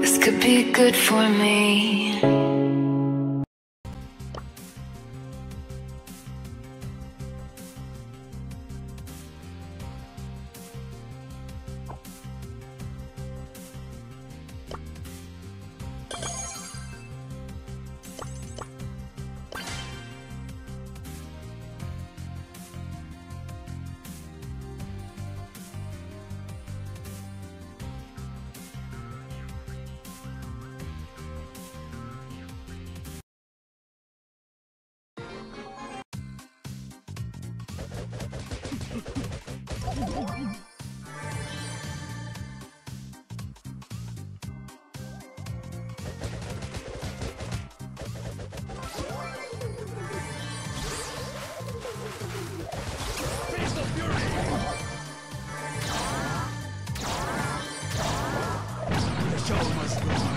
This could be good for me. Yeah.